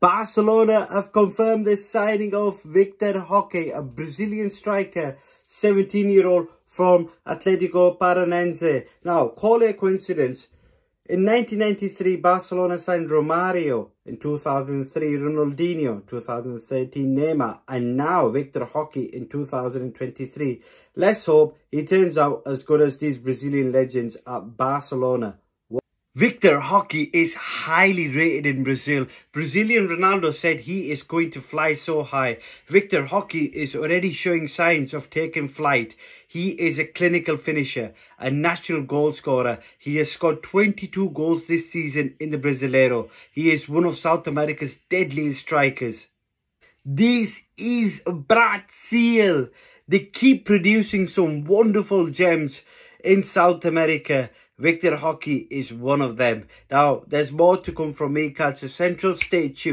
Barcelona have confirmed the signing of Vitor Roque, a Brazilian striker, 17-year-old from Athletico Paranaense. Now, call it a coincidence. In 1993, Barcelona signed Romario. In 2003, Ronaldinho. 2013, Neymar. And now, Vitor Roque in 2023. Let's hope he turns out as good as these Brazilian legends at Barcelona. Vitor Roque is highly rated in Brazil. Brazilian Ronaldo said he is going to fly so high. Vitor Roque is already showing signs of taking flight. He is a clinical finisher, a natural goal scorer. He has scored 22 goals this season in the Brasileiro. He is one of South America's deadliest strikers. This is Brazil. They keep producing some wonderful gems in South America. Vitor Roque is one of them. Now, there's more to come from me, Calcio Central. Stay tuned.